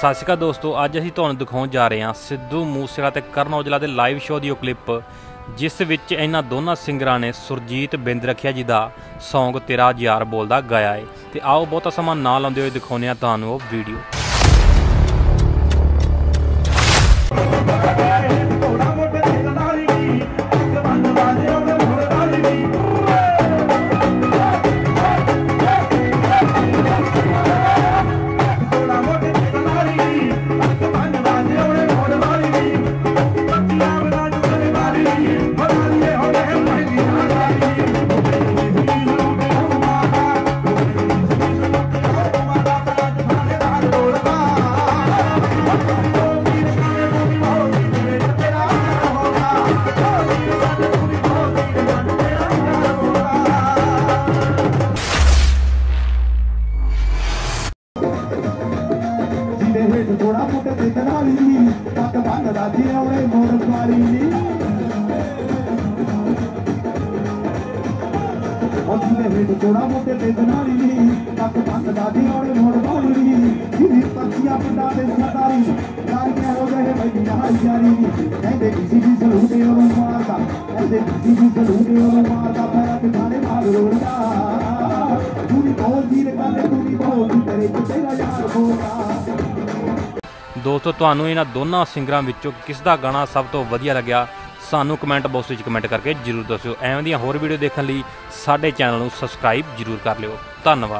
ਸਤਿ ਸ਼੍ਰੀ ਅਕਾਲ ਦੋਸਤੋ, ਅੱਜ ਅਸੀਂ ਤੁਹਾਨੂੰ ਦਿਖਾਉਣ ਜਾ ਰਹੇ ਹਾਂ ਸਿੱਧੂ ਮੂਸੇਵਾਲਾ ਤੇ ਕਰਨ ਔਜਲਾ ਦੇ ਲਾਈਵ ਸ਼ੋਅ ਦੀ ਉਹ ਕਲਿੱਪ ਜਿਸ ਵਿੱਚ ਇਹਨਾਂ ਦੋਨਾਂ ਸਿੰਗਰਾਂ ਨੇ ਸੁਰਜੀਤ ਬਿੰਦ ਰੱਖਿਆ ਜੀ ਦਾ Song ਤੇਰਾ ਯਾਰ ਬੋਲਦਾ ਗਾਇਆ ਹੈ ਤੇ ਆਓ ਬਹੁਤਾ ਸਮਾਂ ਨਾ ਲਾਉਂਦੇ ਹੋਏ ਦਿਖਾਉਂਦੇ ਹਾਂ ਤੁਹਾਨੂੰ ਉਹ ਵੀਡੀਓ ਜਿਹਦੇ ਥੋੜਾ ਫੁੱਟ ਤੇ ਕਨਾਲੀ ਨੀ ਪੱਕ ਬੰਨਦਾ ਜਿਉਣੇ ਮੋੜ ਵਾਲੀ ਨੀ ਉਹ ਜਿਹਦੇ ਹੇਠ ਥੋੜਾ ਫੁੱਟ ਤੇ ਕਨਾਲੀ ਨੀ ਪੱਕ ਬੰਨਦਾ ਜਿਉਣੇ ਮੋੜ ਵਾਲੀ ਨੀ ਜਿਹਦੀ ਪੱਤੀਆਂ ਪਿੰਡਾਂ ਦੇ ਸਰਦਾਰੀ ਨਾਰੀਆਂ ਹੋ ਗਏ ਬਈਆਂ ਹਾਈਆਰੀ ਨੀ ਕਹਿੰਦੇ ਕਿਸੇ ਦੀ ਸਲੂਟੇ ਉਹ ਮਾਰਦਾ। ਕਹਿੰਦੇ ਕਿਸੇ ਦੀ ਸਲੂਟੇ ਉਹ ਮਾਰਦਾ। ਪੈਰਾਂ ਤੇ ਖਾਣੇ ਮਾਰ ਰੋੜਦਾ। ਪੂਰੀ ਬੋਲ ਦੀ ਗੱਲ ਪੂਰੀ ਬੋਲ ਤੇਰੇ ਚ ਤੇਰਾ ਯਾਰ ਬੋਲਦਾ। ਦੋਸਤੋ, ਤੁਹਾਨੂੰ ਇਹਨਾਂ ਦੋਨਾਂ ਸਿੰਗਰਾਂ ਵਿੱਚੋਂ ਕਿਸ ਦਾ ਗਾਣਾ ਸਭ ਤੋਂ ਵਧੀਆ ਲੱਗਿਆ, ਸਾਨੂੰ ਕਮੈਂਟ ਬਾਕਸ ਵਿੱਚ ਕਮੈਂਟ ਕਰਕੇ ਜਰੂਰ ਦੱਸਿਓ। ਐਵੇਂ ਦੀਆਂ ਹੋਰ ਵੀਡੀਓ ਦੇਖਣ ਲਈ ਸਾਡੇ ਚੈਨਲ ਨੂੰ ਸਬਸਕ੍ਰਾਈਬ ਜਰੂਰ ਕਰ ਲਿਓ। ਧੰਨਵਾਦ।